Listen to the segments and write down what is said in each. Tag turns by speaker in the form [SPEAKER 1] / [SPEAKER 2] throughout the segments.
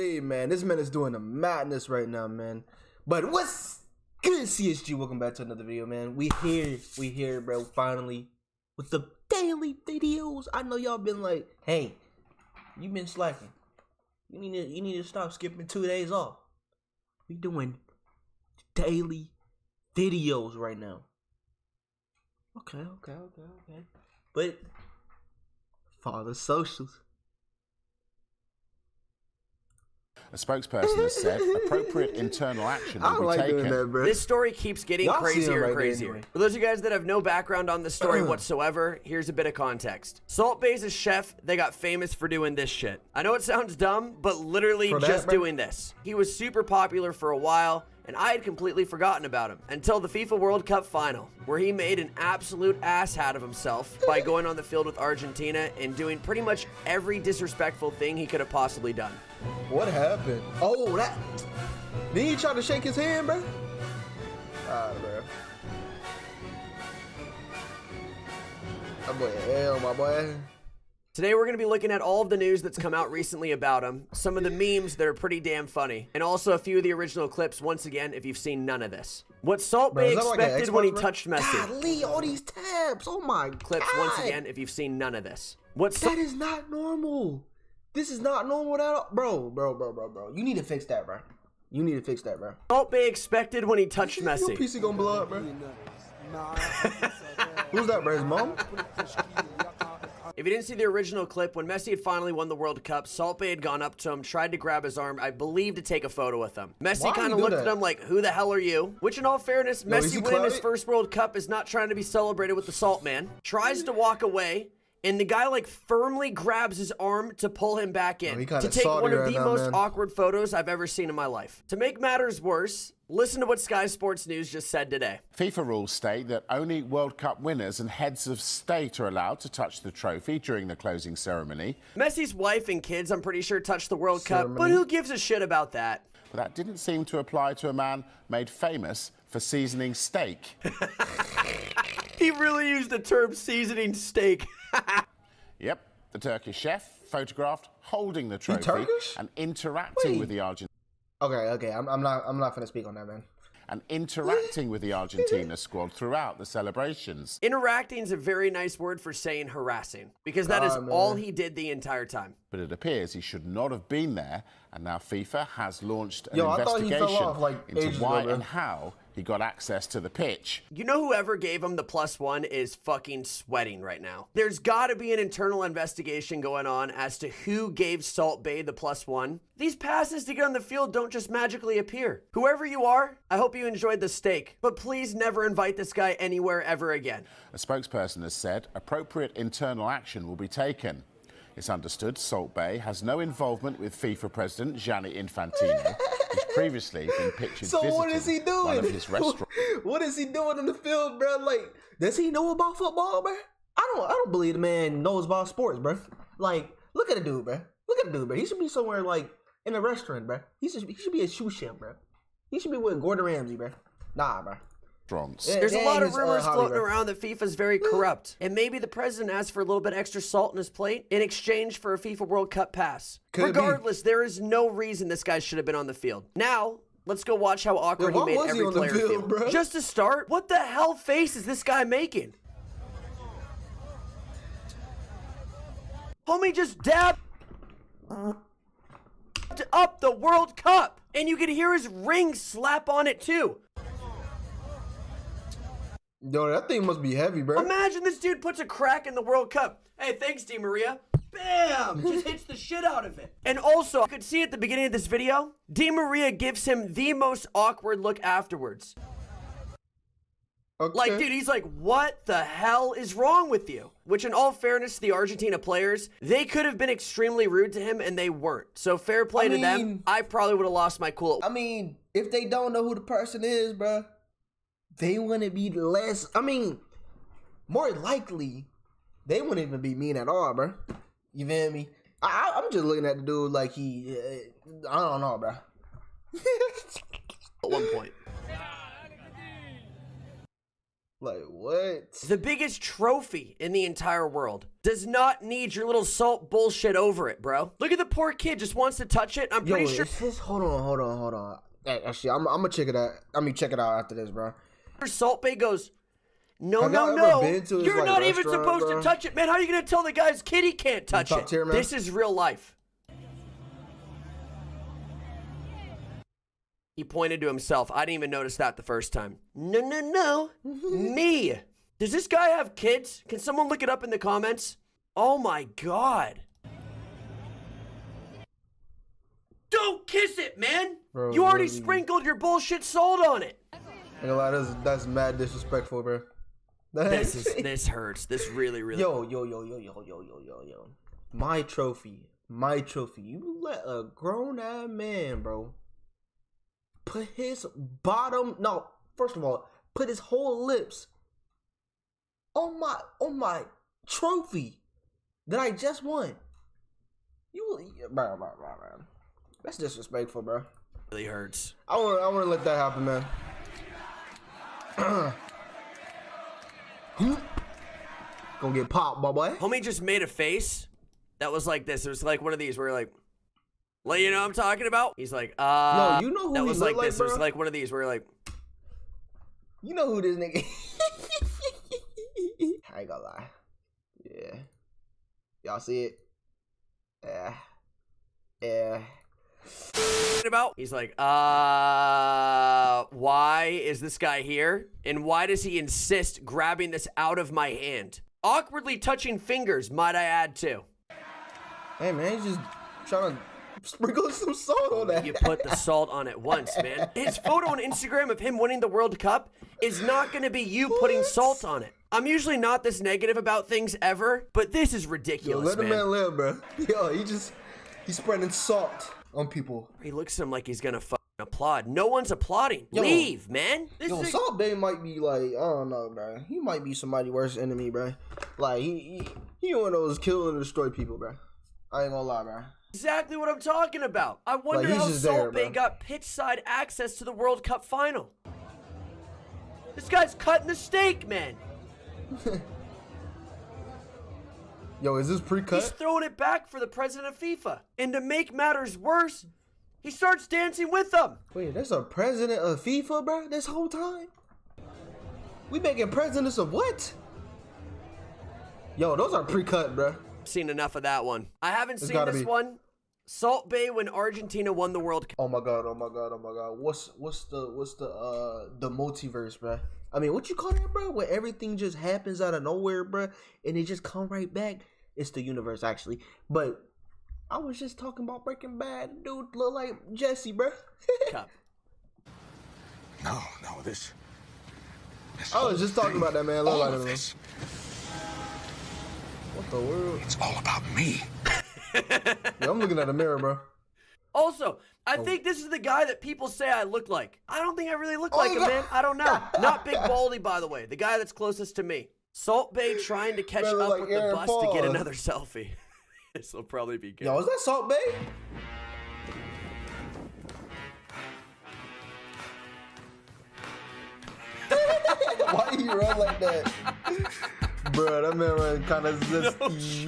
[SPEAKER 1] Man, this man is doing a madness right now, man. But what's good, CSG? Welcome back to another video, man. We here, we here, bro. Finally, with the daily videos. I know y'all been like, hey, you been slacking. You need to, you need to stop skipping two days off. We doing daily videos right now. Okay, okay, okay, okay. But follow the socials.
[SPEAKER 2] A spokesperson has said appropriate internal action will
[SPEAKER 1] don't
[SPEAKER 2] be
[SPEAKER 1] like
[SPEAKER 2] taken.
[SPEAKER 1] doing that, bro.
[SPEAKER 3] This story keeps getting
[SPEAKER 1] Y'all
[SPEAKER 3] crazier and
[SPEAKER 1] there
[SPEAKER 3] crazier.
[SPEAKER 1] anyway.
[SPEAKER 3] For those of you guys that have no background on the story uh. whatsoever, here's a bit of context. Salt Bae's a chef. They got famous for doing this shit. I know it sounds dumb, but literally
[SPEAKER 1] For
[SPEAKER 3] just
[SPEAKER 1] bro?
[SPEAKER 3] doing this. He was super popular for a while, and I had completely forgotten about him until the FIFA World Cup final, where he made an absolute asshat of himself by going on the field with Argentina and doing pretty much every disrespectful thing he could have possibly done.
[SPEAKER 1] What happened? Oh, that. Then he tried to shake his hand, bro. Ah, bro. My boy, hell, my boy.
[SPEAKER 3] Today we're going to be looking at all of the news that's come out recently about him, some of the memes that are pretty damn funny, and also a few of the original clips once again if you've seen none of this. What Salt Bae
[SPEAKER 1] is that like
[SPEAKER 3] expected when he touched Messi.
[SPEAKER 1] Golly, all these tabs. Oh my
[SPEAKER 3] Clips
[SPEAKER 1] God.
[SPEAKER 3] once again if you've seen none of this. What
[SPEAKER 1] That
[SPEAKER 3] Salt
[SPEAKER 1] is not normal. This is not normal at all. Bro, bro, bro, bro, bro. You need to fix that, bro. You need to fix that, bro.
[SPEAKER 3] Salt Bae expected when he touched
[SPEAKER 1] Your
[SPEAKER 3] Messi.
[SPEAKER 1] PC gonna blow up, bro. Who's that, bro? His mom?
[SPEAKER 3] If you didn't see the original clip, when Messi had finally won the World Cup, Salt Bae had gone up to him, tried to grab his arm, I believe to take a photo with him. Messi kind of looked
[SPEAKER 1] that?
[SPEAKER 3] at him like, who the hell are you? Which in all fairness,
[SPEAKER 1] is
[SPEAKER 3] Messi winning his first World Cup is not trying to be celebrated with the Salt Man. Tries to walk away. And the guy like firmly grabs his arm to pull him back oh, in
[SPEAKER 1] he kinda
[SPEAKER 3] to take one of
[SPEAKER 1] right
[SPEAKER 3] the
[SPEAKER 1] now,
[SPEAKER 3] most
[SPEAKER 1] man.
[SPEAKER 3] awkward photos I've ever seen in my life. To make matters worse, listen to what Sky Sports News just said today.
[SPEAKER 2] FIFA rules state that only World Cup winners and heads of state are allowed to touch the trophy during the closing ceremony.
[SPEAKER 3] Messi's wife and kids, I'm pretty sure, touched the World Cup, but who gives a shit about that?
[SPEAKER 2] But that didn't seem to apply to a man made famous for seasoning steak.
[SPEAKER 3] He really used the term seasoning steak.
[SPEAKER 2] Yep, the Turkish chef photographed holding the trophy
[SPEAKER 1] Turkish?
[SPEAKER 2] and interacting
[SPEAKER 1] Wait.
[SPEAKER 2] with the Argentine.
[SPEAKER 1] Okay, okay. I'm, I'm not. I'm not gonna speak on that, man.
[SPEAKER 2] and interacting with the Argentina squad throughout the celebrations.
[SPEAKER 3] Interacting is a very nice word for saying harassing because that is
[SPEAKER 1] oh, man.
[SPEAKER 3] all he did the entire time.
[SPEAKER 2] But it appears he should not have been there, and now FIFA has launched an
[SPEAKER 1] Yo, I thought he fell
[SPEAKER 2] investigation
[SPEAKER 1] off, like,
[SPEAKER 2] into
[SPEAKER 1] ages ago,
[SPEAKER 2] why and how he got access to the pitch.
[SPEAKER 3] You know, whoever gave him the plus one is fucking sweating right now. There's got to be an internal investigation going on as to who gave Salt Bae the plus one. These passes to get on the field don't just magically appear. Whoever you are, I hope you enjoyed the steak, but please never invite this guy anywhere ever again.
[SPEAKER 2] A spokesperson has said appropriate internal action will be taken. It's understood Salt Bae has no involvement with FIFA President Gianni Infantino, previously been pictured
[SPEAKER 1] So what is he doing?
[SPEAKER 2] one of his restaurants.
[SPEAKER 1] what is he doing in the field, bro? Like, does he know about football, bro? I don't. I don't believe the man knows about sports, bro. Like, look at the dude, bro. Look at the dude, bro. He should be somewhere like in a restaurant, bro. He should. He should be a shoe chef, bro. He should be with Gordon Ramsay, bro. Nah, bro. Yeah,
[SPEAKER 3] There's a lot of
[SPEAKER 1] uh,
[SPEAKER 3] rumors
[SPEAKER 1] Hollywood.
[SPEAKER 3] floating around that FIFA's very corrupt, and maybe the president asked for a little bit extra salt in his plate in exchange for a FIFA World Cup pass.
[SPEAKER 1] Could be.
[SPEAKER 3] Regardless, there is no reason this guy should have been on the field. Now, let's go watch how awkward
[SPEAKER 1] Yeah,
[SPEAKER 3] he made
[SPEAKER 1] was he
[SPEAKER 3] every
[SPEAKER 1] on the
[SPEAKER 3] player
[SPEAKER 1] field,
[SPEAKER 3] feel.
[SPEAKER 1] bro?
[SPEAKER 3] Just to start, what the hell face is this guy making? Homie just dabbed up the World Cup, and you could hear his ring slap on it too.
[SPEAKER 1] Yo, that thing must be heavy, bro.
[SPEAKER 3] Imagine this dude puts a crack in the World Cup. Hey, thanks, Di Maria. Bam! Just hits the shit out of it. And also, you could see at the beginning of this video, Di Maria gives him the most awkward look afterwards.
[SPEAKER 1] Okay.
[SPEAKER 3] Like, dude, he's like, what the hell is wrong with you? Which, in all fairness, to the Argentina players, they could have been extremely rude to him and they weren't. So, fair play
[SPEAKER 1] I
[SPEAKER 3] to them. I probably would have lost my cool.
[SPEAKER 1] I mean, if they don't know who the person is, bro, they wouldn't be less. I mean, more likely, they wouldn't even be mean at all, bro. You feel me? I, I, I'm just looking at the dude like he. Uh, I don't know, bro.
[SPEAKER 3] at one point.
[SPEAKER 1] Like what?
[SPEAKER 3] The biggest trophy in the entire world does not need your little salt bullshit over it, bro. Look at the poor kid, just wants to touch it. I'm
[SPEAKER 1] Yo,
[SPEAKER 3] pretty sure
[SPEAKER 1] is this? Hold on, hold on, hold on. Hey, actually, I'm, I'm gonna check it out. I mean, check it out after this, bro.
[SPEAKER 3] Salt Bae goes, No,
[SPEAKER 1] Have
[SPEAKER 3] no, no.
[SPEAKER 1] to
[SPEAKER 3] You're
[SPEAKER 1] like,
[SPEAKER 3] not even supposed
[SPEAKER 1] bro?
[SPEAKER 3] to touch it, man. How are you gonna tell the guy's kitty can't touch it?
[SPEAKER 1] tier.
[SPEAKER 3] This is real life. He pointed to himself. I didn't even notice that the first time. No, no, no. Me. Does this guy have kids? Can someone look it up in the comments? Oh my god. Don't kiss it, man.
[SPEAKER 1] Bro,
[SPEAKER 3] you already
[SPEAKER 1] really?
[SPEAKER 3] sprinkled your bullshit salt on it.
[SPEAKER 1] Ain't gonna lie, that's that's mad disrespectful, bro.
[SPEAKER 3] This is this hurts. This really, really.
[SPEAKER 1] yo, yo, yo, yo, yo, yo, yo, yo, yo. My trophy, my trophy. You let a grown ass man, bro, put his bottom. No, first of all, put his whole lips on my on my trophy that I just won. You, bro, bro, bro, bro. That's disrespectful, bro.
[SPEAKER 3] really hurts.
[SPEAKER 1] I want, I want to let that happen, man. Gonna get popped, my boy.
[SPEAKER 3] Homie just made a face that was like this. It was like one of these where like, let you know what I'm talking about. He's like, uh,
[SPEAKER 1] No, you know who
[SPEAKER 3] that was like,
[SPEAKER 1] like,
[SPEAKER 3] this. It was like one of these where you're like,
[SPEAKER 1] You know who this nigga? I ain't gonna lie. Yeah. Y'all see it? Yeah. Yeah.
[SPEAKER 3] about. He's like, uh, why is this guy here? And why does he insist grabbing this out of my hand? Awkwardly touching fingers, might I add too.
[SPEAKER 1] Hey man, he's just trying to sprinkle some salt on that.
[SPEAKER 3] You put the salt on it once, man. His photo on Instagram of him winning the World Cup is not going to be you putting salt on it. I'm usually not this negative about things ever, but this is
[SPEAKER 1] Yo,
[SPEAKER 3] ridiculous,
[SPEAKER 1] let the
[SPEAKER 3] man.
[SPEAKER 1] man live, bro. Yo, he just he's spreading salt on people.
[SPEAKER 3] He looks at him like he's gonna fucking applaud. No one's applauding.
[SPEAKER 1] Yo.
[SPEAKER 3] Leave, man. This
[SPEAKER 1] Yo,
[SPEAKER 3] is
[SPEAKER 1] Salt Bae might be like, I don't know, bro. He might be somebody's worst enemy, bro. Like he he, he one of those kill and destroy people, bro. I ain't gonna lie, bro.
[SPEAKER 3] exactly what I'm talking about. I wonder
[SPEAKER 1] he's
[SPEAKER 3] how Salt
[SPEAKER 1] there,
[SPEAKER 3] Bay
[SPEAKER 1] bro.
[SPEAKER 3] got pitch side access to the World Cup final. This guy's cutting the steak, man.
[SPEAKER 1] Yo, is this pre-cut?
[SPEAKER 3] He's throwing it back for the president of FIFA. And to make matters worse, he starts dancing with them.
[SPEAKER 1] Wait, there's a president of FIFA, bro. This whole time, we making presidents of what? Yo, those are pre-cut, bro.
[SPEAKER 3] Seen enough of that one. I haven't seen this
[SPEAKER 1] be.
[SPEAKER 3] one. Salt Bae when Argentina won the World Cup.
[SPEAKER 1] Oh my god, oh my god, oh my god. What's what's the what's the uh the multiverse, bro? I mean, what you call that, bro? Where everything just happens out of nowhere, bro, and it just come right back. It's the universe, actually. But I was just talking about Breaking Bad. Dude, look like Jesse, bro.
[SPEAKER 3] Cup.
[SPEAKER 4] No, no, this. this
[SPEAKER 1] I was just talking
[SPEAKER 4] thing,
[SPEAKER 1] about that man. Look
[SPEAKER 4] All
[SPEAKER 1] like
[SPEAKER 4] of
[SPEAKER 1] him.
[SPEAKER 4] this.
[SPEAKER 1] What the world?
[SPEAKER 4] It's all about me.
[SPEAKER 1] Yeah, I'm looking at the mirror, bro.
[SPEAKER 3] Also, I
[SPEAKER 1] Oh.
[SPEAKER 3] think this is the guy that people say I look like. I don't think I really look oh, like him, man. I don't know. Not Big Baldy, by the way. The guy that's closest to me. Salt Bae trying to catch up
[SPEAKER 1] like
[SPEAKER 3] with the
[SPEAKER 1] Aaron
[SPEAKER 3] bus to get another selfie. this will probably be good.
[SPEAKER 1] Yo, is that Salt Bae? Why you run like that? Bro, that man kind of zesty.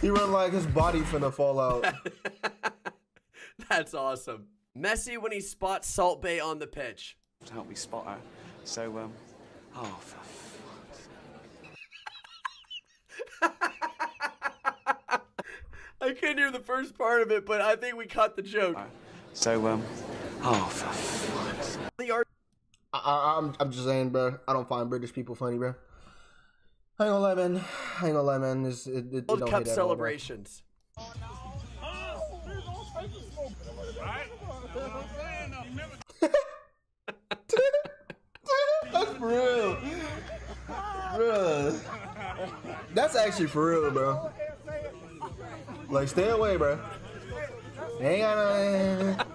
[SPEAKER 1] He run like his body finna fall out.
[SPEAKER 3] That's awesome. Messi when he spots Salt Bae on the pitch.
[SPEAKER 5] to help me spot her. So, um, oh, for
[SPEAKER 3] I couldn't hear the first part of it, but I think we caught the joke.
[SPEAKER 5] So, um, oh, for fuck.
[SPEAKER 3] The art
[SPEAKER 1] I, I, I'm, I'm just saying, bro. I don't find British people funny, bro. Hang on, Lemon. Hang on, Lemon. This, it, it,
[SPEAKER 3] World Cup celebrations.
[SPEAKER 1] That's for real. Bruh. That's actually for real, bro. Like, stay away, bro. Ain't on.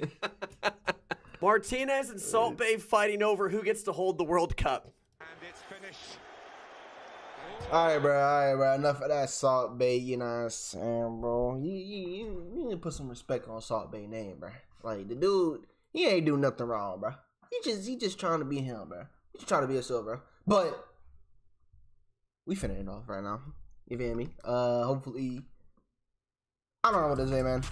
[SPEAKER 3] Martinez and Salt Bae fighting over who gets to hold the World Cup.
[SPEAKER 4] And it's finished.
[SPEAKER 1] All right, bro. All right, bro. Enough of that Salt Bae. You know what I'm saying, bro? You, you, you, you need to put some respect on Salt Bae name, bro. Like the dude, he ain't do nothing wrong, bro. He just he just trying to be him, bro. He just trying to be a silver. But we finna end off right now. You feel me? Uh, hopefully, I don't know what to say, man.